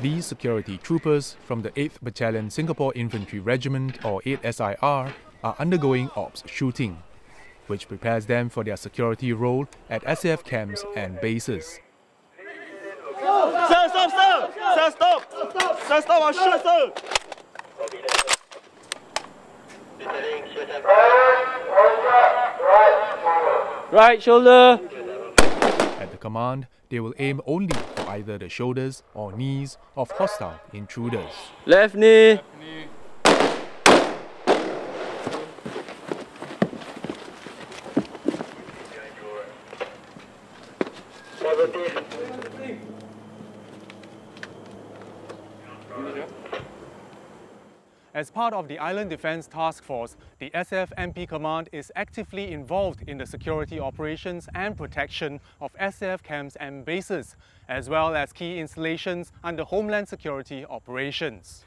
These security troopers from the 8th Battalion Singapore Infantry Regiment or 8SIR are undergoing ops shooting, which prepares them for their security role at SAF camps and bases. Sir, stop, sir! Sir, stop! Sir, stop, I'll shoot, sir! Right shoulder. At the command, they will aim only for either the shoulders or knees of hostile intruders. Left knee. As part of the Island Defence Task Force, the SAF MP Command is actively involved in the security operations and protection of SAF camps and bases, as well as key installations under Homeland Security operations.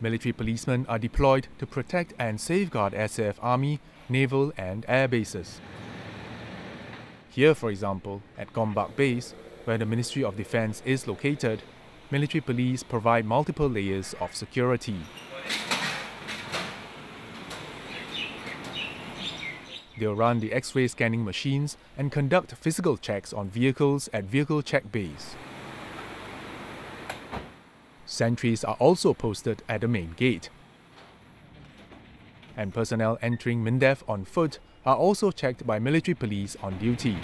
Military policemen are deployed to protect and safeguard SAF Army, naval and air bases. Here, for example, at Gombak Base, where the Ministry of Defence is located, military police provide multiple layers of security. They'll run the X-ray scanning machines and conduct physical checks on vehicles at vehicle check bays. Sentries are also posted at the main gate. And personnel entering MINDEF on foot are also checked by military police on duty.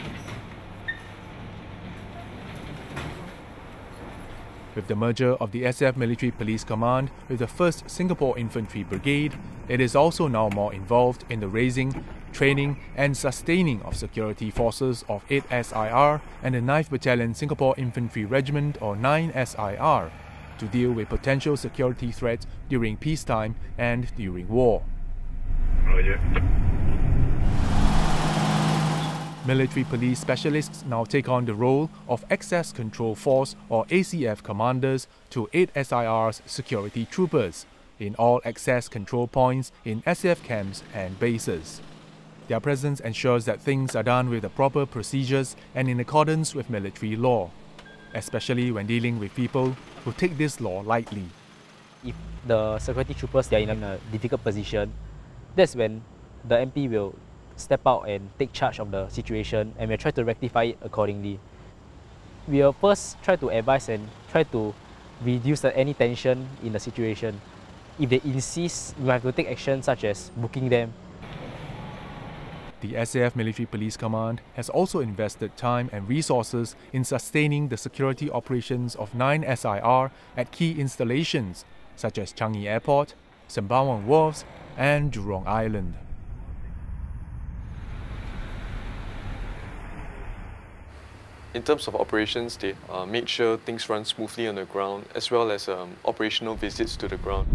With the merger of the SAF Military Police Command with the 1st Singapore Infantry Brigade, it is also now more involved in the raising, training and sustaining of security forces of 8SIR and the 9th Battalion Singapore Infantry Regiment or 9SIR to deal with potential security threats during peacetime and during war. Oh, Roger. Military police specialists now take on the role of Access Control Force or ACF commanders to aid SIR's security troopers in all access control points in SAF camps and bases. Their presence ensures that things are done with the proper procedures and in accordance with military law, especially when dealing with people who take this law lightly. If the security troopers are in a difficult position, that's when the MP will step out and take charge of the situation and we'll try to rectify it accordingly. We'll first try to advise and try to reduce any tension in the situation. If they insist, we have to take action such as booking them. The SAF Military Police Command has also invested time and resources in sustaining the security operations of 9SIR at key installations such as Changi Airport, Sembawang Wharves, and Jurong Island. In terms of operations, they uh, made sure things run smoothly on the ground, as well as um, operational visits to the ground.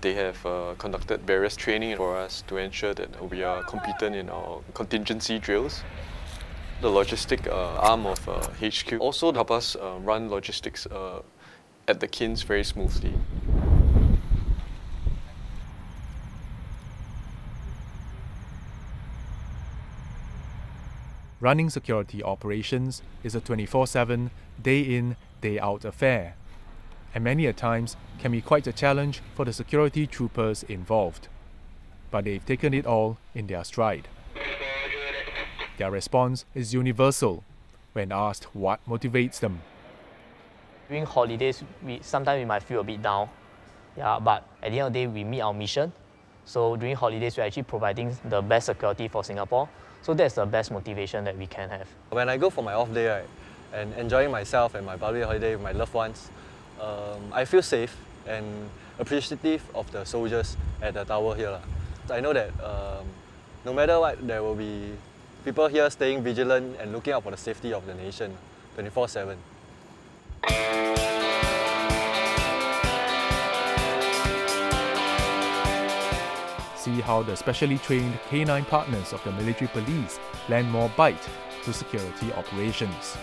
They have uh, conducted various training for us to ensure that we are competent in our contingency drills. The logistic uh, arm of HQ uh, also help us uh, run logistics uh, at the KINs very smoothly. Running security operations is a 24-7, day-in, day-out affair, and many a times can be quite a challenge for the security troopers involved. But they've taken it all in their stride. Their response is universal when asked what motivates them. During holidays, we, sometimes we might feel a bit down, yeah, but at the end of the day, we meet our mission. So during holidays, we're actually providing the best security for Singapore. So that's the best motivation that we can have. When I go for my off day, right, and enjoying myself and my public holiday with my loved ones, um, I feel safe and appreciative of the soldiers at the tower here. I know that um, no matter what, there will be people here staying vigilant and looking out for the safety of the nation 24-7. See how the specially trained K9 partners of the military police lend more bite to security operations.